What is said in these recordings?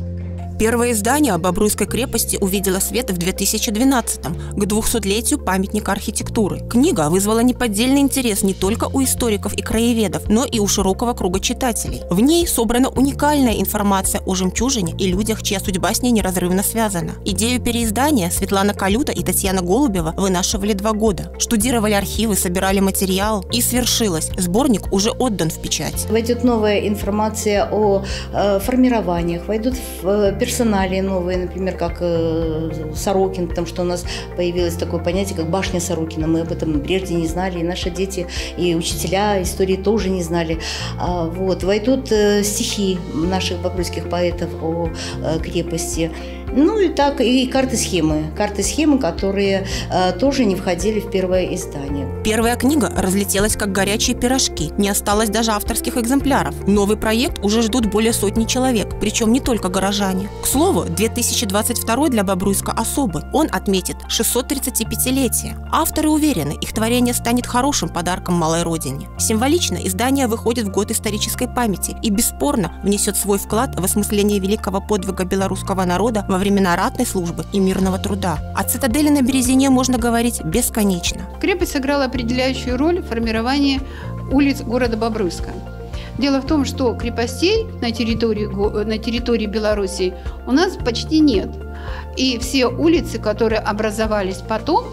much. Первое издание Бобруйской крепости увидело свет в 2012-м, к 200-летию памятника архитектуры. Книга вызвала неподдельный интерес не только у историков и краеведов, но и у широкого круга читателей. В ней собрана уникальная информация о жемчужине и людях, чья судьба с ней неразрывно связана. Идею переиздания Светлана Калюта и Татьяна Голубева вынашивали два года. Штудировали архивы, собирали материал. И свершилось. Сборник уже отдан в печать. Войдет новая информация о э, формированиях, войдут в э, персоналии новые, например, как э, Сорокин, потому что у нас появилось такое понятие, как башня Сорокина. Мы об этом прежде не знали, и наши дети, и учителя истории тоже не знали. А, вот. Войдут э, стихи наших бобруйских поэтов о э, крепости. Ну и так, и карты-схемы. Карты-схемы, которые э, тоже не входили в первое издание. Первая книга разлетелась как горячие пирожки. Не осталось даже авторских экземпляров. Новый проект уже ждут более сотни человек, причем не только горожане. К слову, 2022 для Бобруйска особый. Он отметит 635-летие. Авторы уверены, их творение станет хорошим подарком малой родине. Символично издание выходит в год исторической памяти и бесспорно внесет свой вклад в осмысление великого подвига белорусского народа во времена ратной службы и мирного труда. О цитадели на Березине можно говорить бесконечно. Крепость сыграла определяющую роль в формировании улиц города Бобруйска. Дело в том, что крепостей на территории, на территории Беларуси у нас почти нет. И все улицы, которые образовались потом,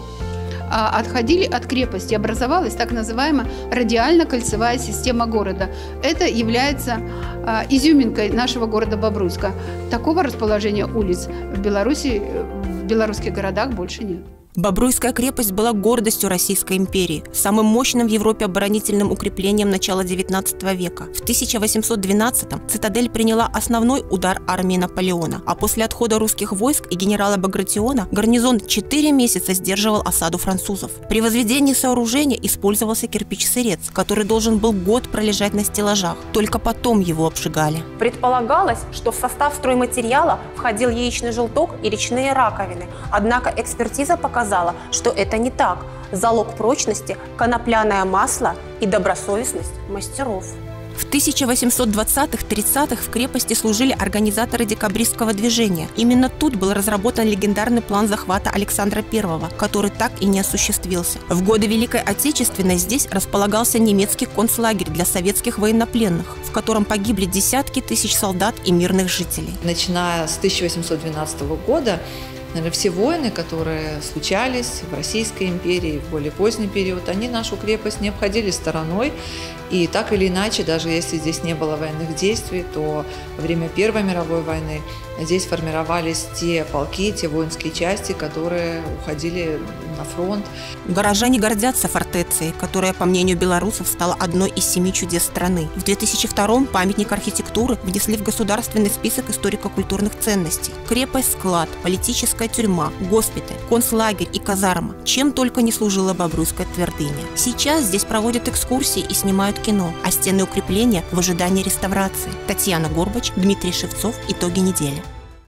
отходили от крепости. Образовалась так называемая радиально-кольцевая система города. Это является а, изюминкой нашего города Бобруйска. Такого расположения улиц в Беларуси, в белорусских городах больше нет. Бобруйская крепость была гордостью Российской империи, самым мощным в Европе оборонительным укреплением начала XIX века. В 1812-м цитадель приняла основной удар армии Наполеона, а после отхода русских войск и генерала Багратиона гарнизон 4 месяца сдерживал осаду французов. При возведении сооружения использовался кирпич-сырец, который должен был год пролежать на стеллажах. Только потом его обжигали. Предполагалось, что в состав стройматериала входил яичный желток и речные раковины. Однако экспертиза показала, показала, что это не так. Залог прочности – конопляное масло и добросовестность мастеров. В 1820-30-х в крепости служили организаторы декабристского движения. Именно тут был разработан легендарный план захвата Александра I, который так и не осуществился. В годы Великой Отечественной здесь располагался немецкий концлагерь для советских военнопленных, в котором погибли десятки тысяч солдат и мирных жителей. Начиная с 1812 года Наверное, все войны, которые случались в Российской империи в более поздний период, они нашу крепость не обходили стороной. И так или иначе, даже если здесь не было военных действий, то во время Первой мировой войны здесь формировались те полки, те воинские части, которые уходили на фронт. Горожане гордятся фортецией, которая, по мнению белорусов, стала одной из семи чудес страны. В 2002-м памятник архитектуры внесли в государственный список историко-культурных ценностей. Крепость-склад, политическая тюрьма, госпиталь, концлагерь и казарма. Чем только не служила Бобруйская твердыня. Сейчас здесь проводят экскурсии и снимают кино, а стены укрепления в ожидании реставрации. Татьяна Горбач, Дмитрий Шевцов. Итоги недели.